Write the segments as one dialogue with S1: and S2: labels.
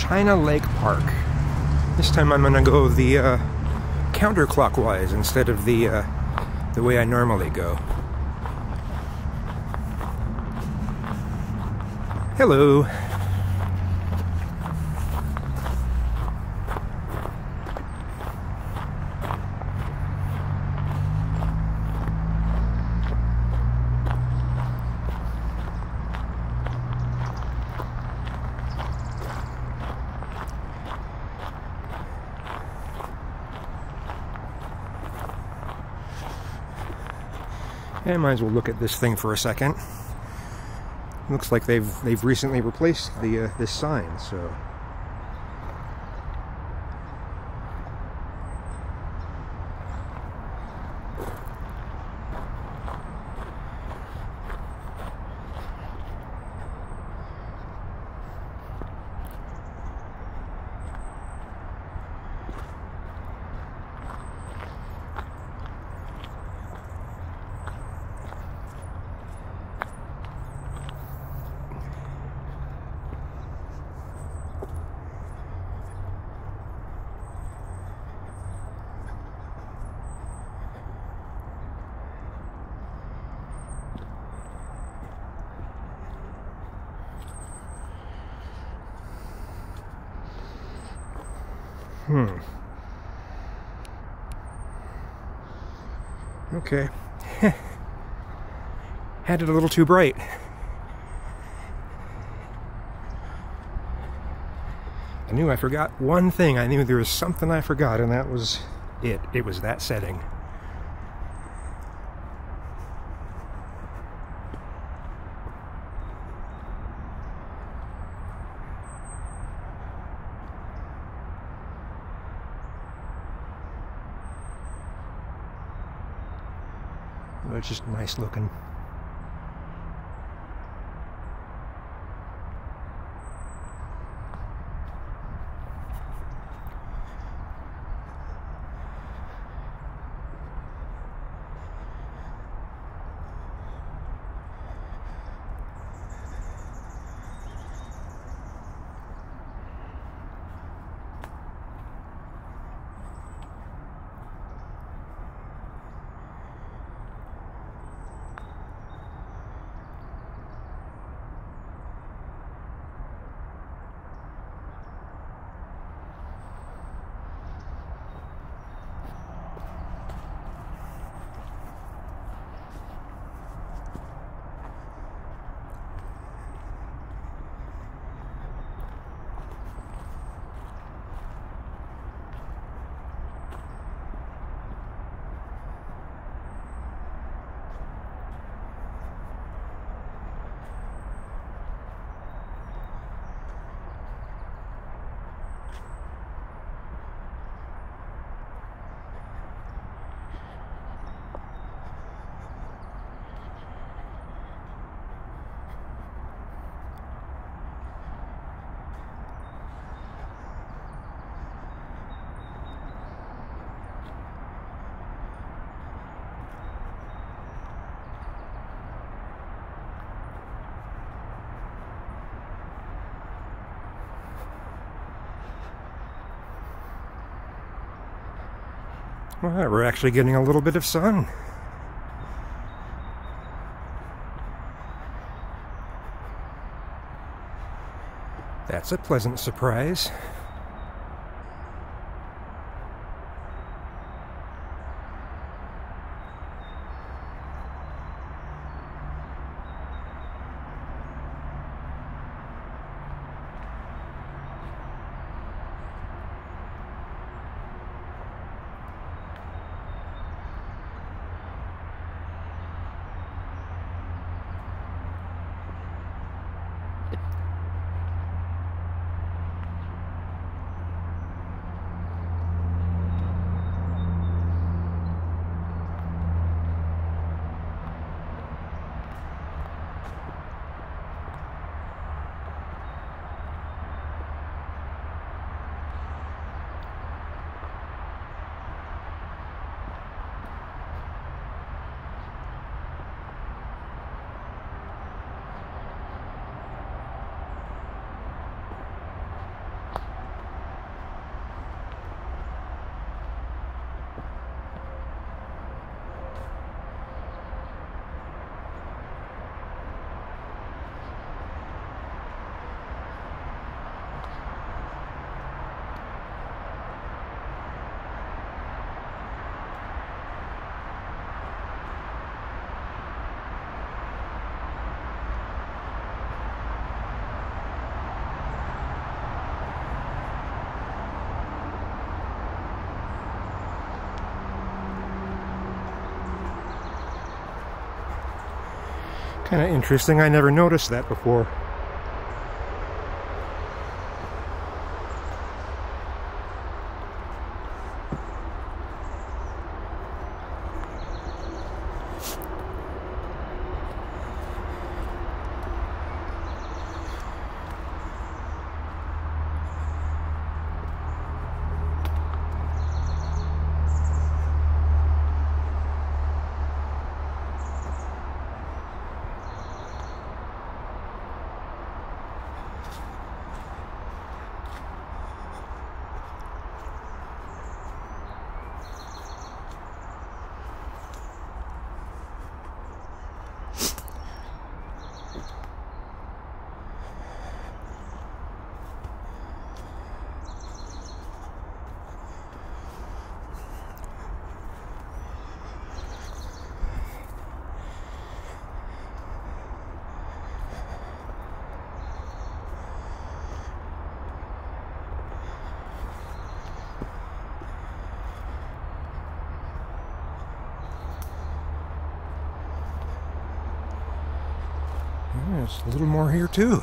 S1: China Lake Park. This time I'm gonna go the uh, counterclockwise instead of the uh, the way I normally go. Hello. I might as well look at this thing for a second. Looks like they've they've recently replaced the uh, this sign, so Hmm. Okay. Had it a little too bright. I knew I forgot one thing. I knew there was something I forgot, and that was it. It was that setting. It's just nice looking. Right, we're actually getting a little bit of sun. That's a pleasant surprise. Kind of interesting. I never noticed that before. There's a little more here too.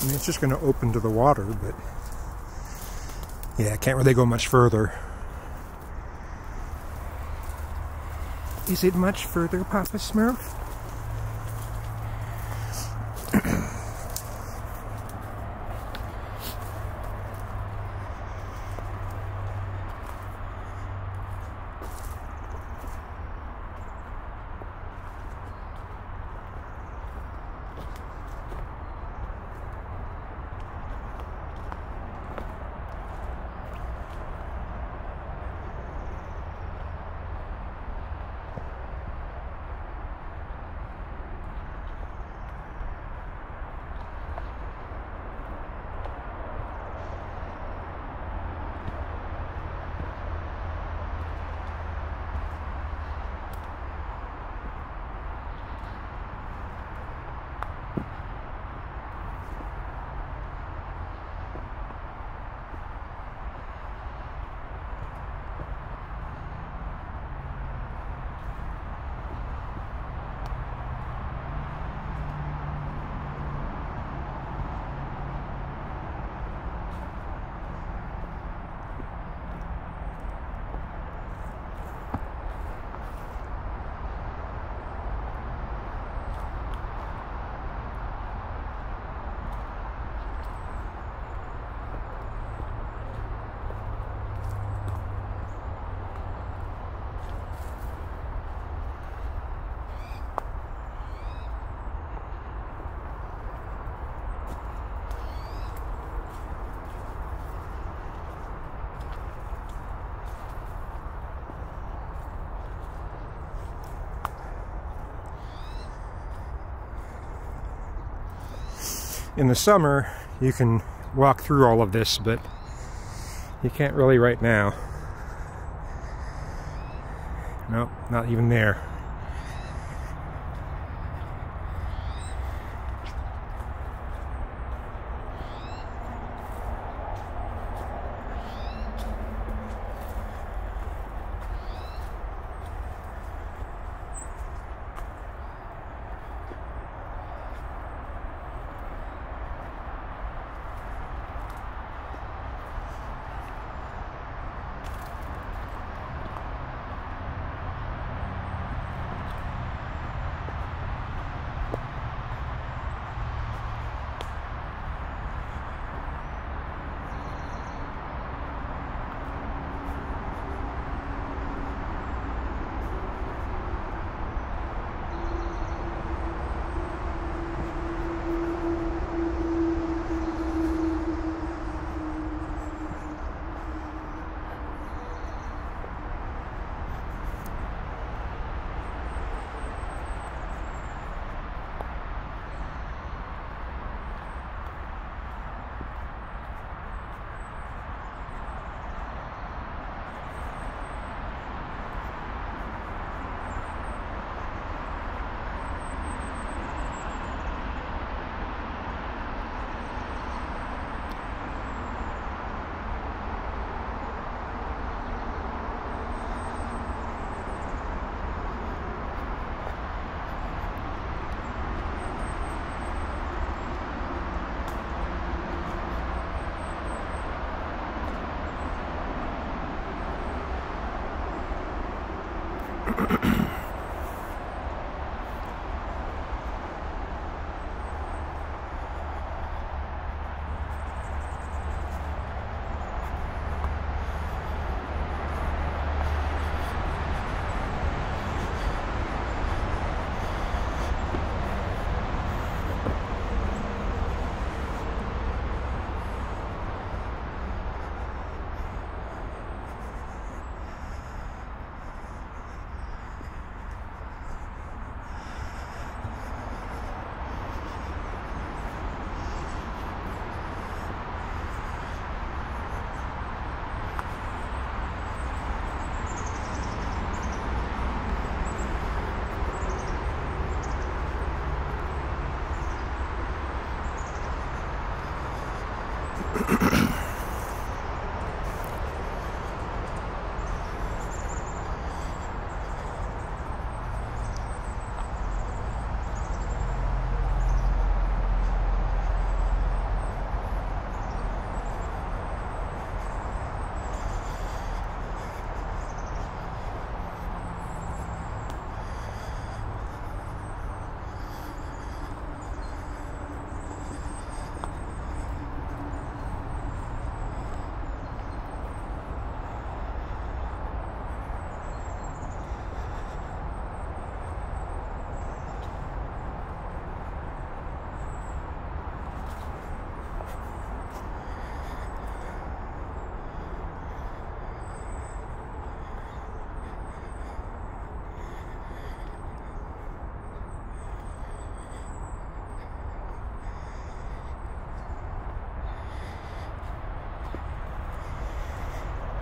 S1: I mean, it's just going to open to the water, but yeah, I can't really go much further. Is it much further, Papa Smurf? In the summer you can walk through all of this, but you can't really right now. Nope, not even there.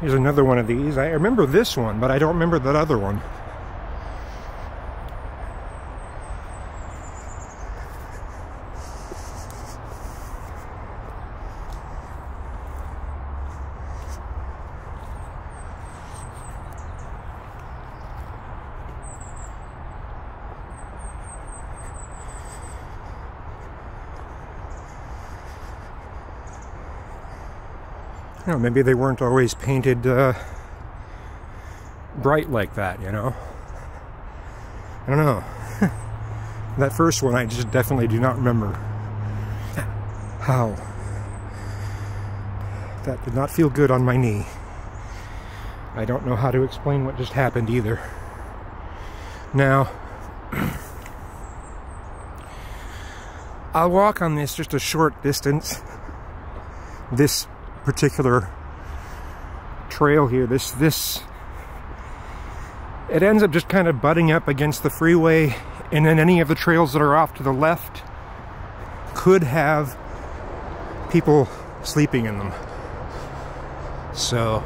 S1: Here's another one of these. I remember this one, but I don't remember that other one. You know, maybe they weren't always painted uh, bright like that, you know? I don't know. that first one I just definitely do not remember. How? That did not feel good on my knee. I don't know how to explain what just happened either. Now, I'll walk on this just a short distance. This particular trail here, this this it ends up just kind of butting up against the freeway and then any of the trails that are off to the left could have people sleeping in them. So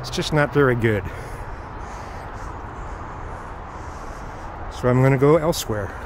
S1: it's just not very good. So I'm going to go elsewhere.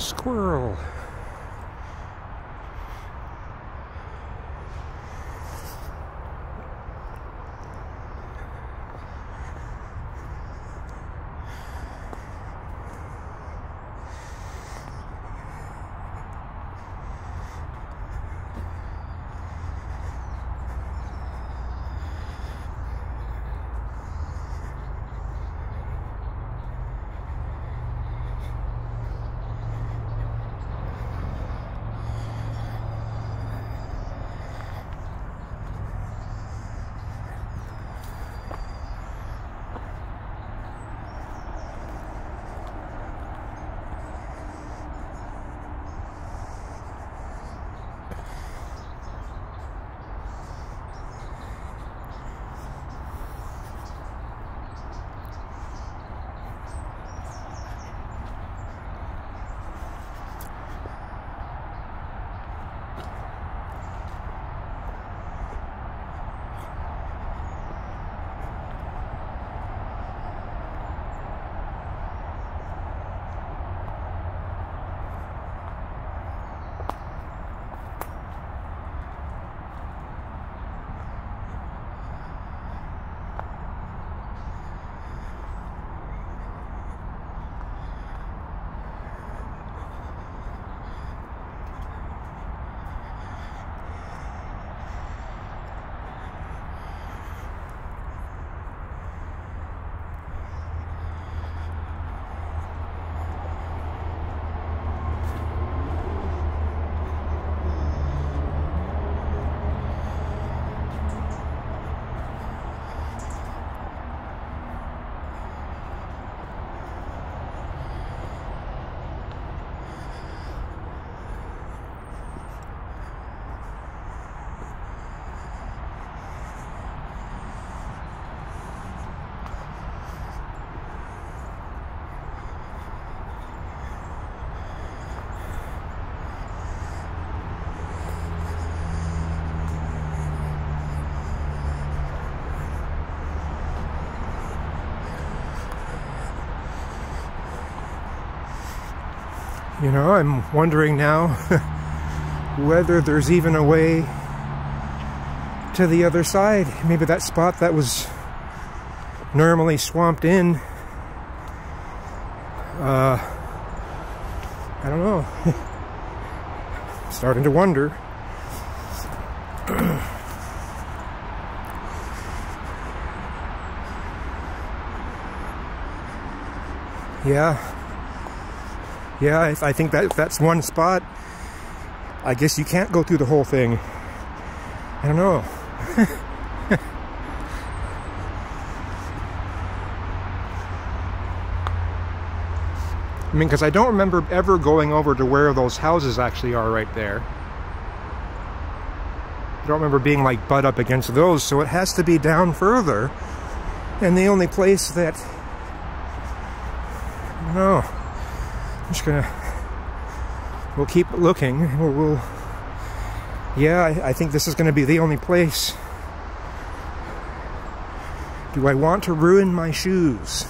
S1: Squirrel. You know, I'm wondering now whether there's even a way to the other side. Maybe that spot that was normally swamped in. Uh, I don't know. Starting to wonder. yeah. Yeah, I, I think that if that's one spot. I guess you can't go through the whole thing. I don't know. I mean, because I don't remember ever going over to where those houses actually are right there. I don't remember being like butt up against those, so it has to be down further. And the only place that... No. Just gonna... We'll keep looking. We'll... we'll yeah, I, I think this is gonna be the only place. Do I want to ruin my shoes?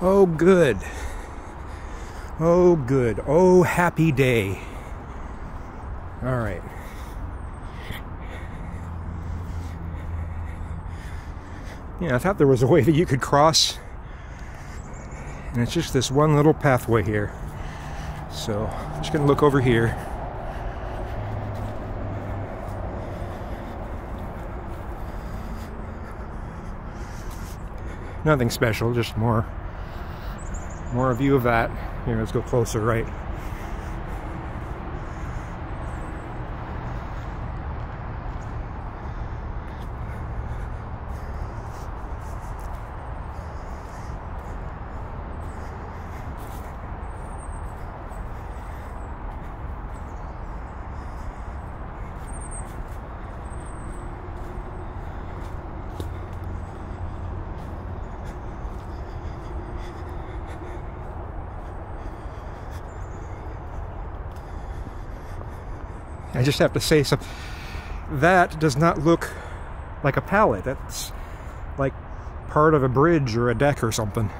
S1: Oh, good. Oh, good. Oh, happy day. All right. Yeah, I thought there was a way that you could cross. And it's just this one little pathway here. So, I'm just going to look over here. Nothing special, just more more a view of that. Here, let's go closer, right? I just have to say something. That does not look like a pallet. That's like part of a bridge or a deck or something.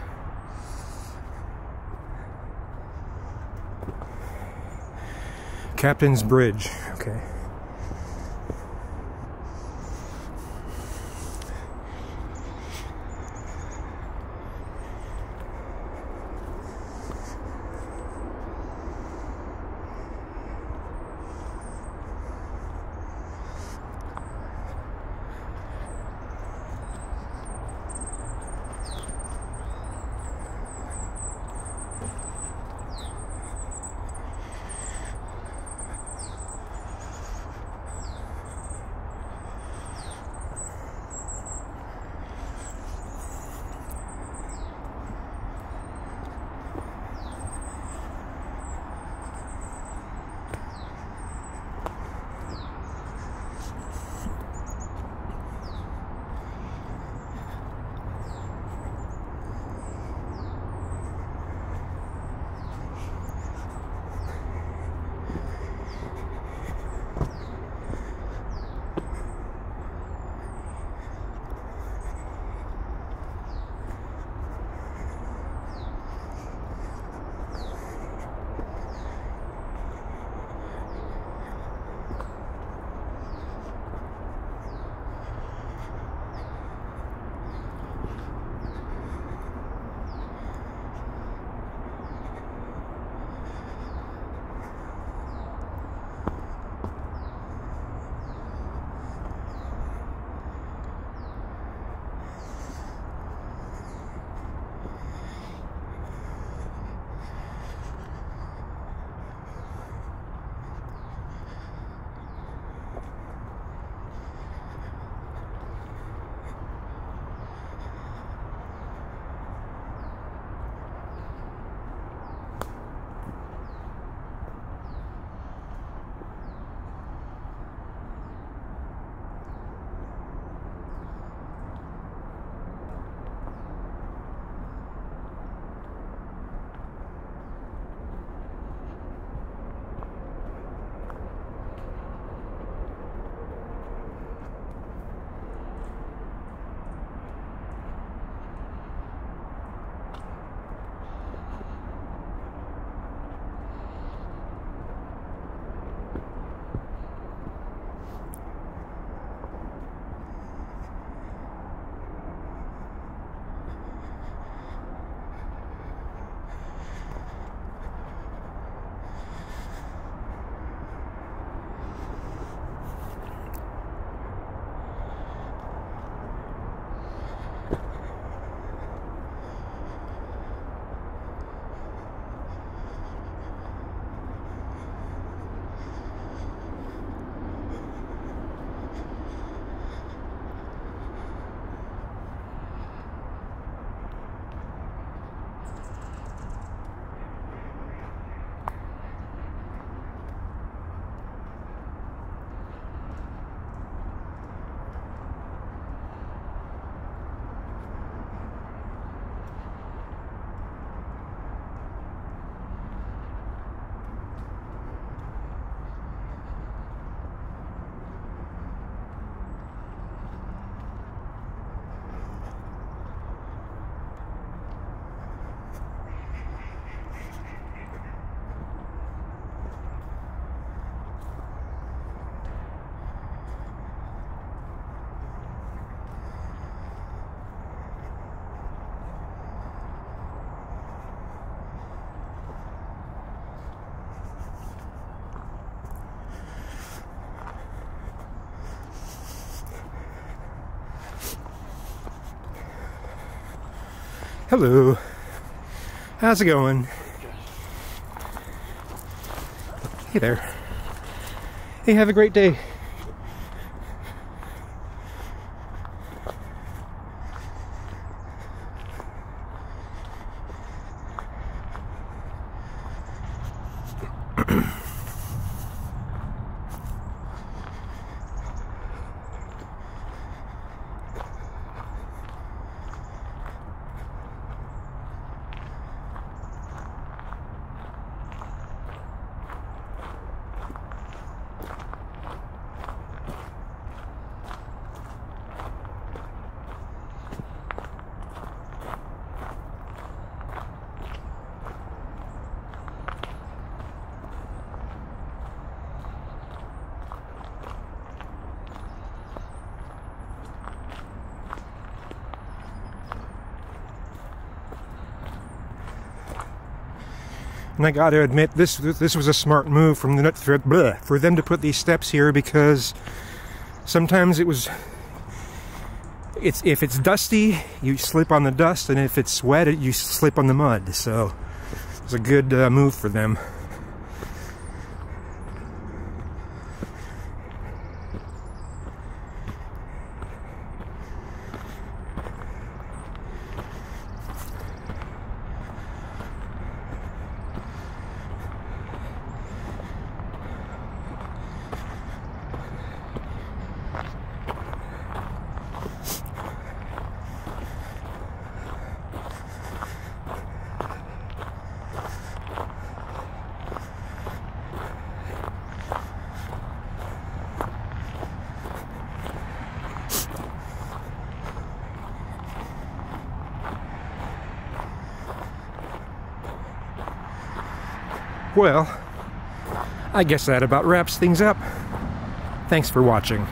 S1: Captain's Bridge. Okay. Hello. How's it going? Hey there. Hey, have a great day. And I got to admit, this this was a smart move from the for, bleh, for them to put these steps here because sometimes it was. It's if it's dusty, you slip on the dust, and if it's wet, you slip on the mud. So it's a good uh, move for them. Well, I guess that about wraps things up. Thanks for watching.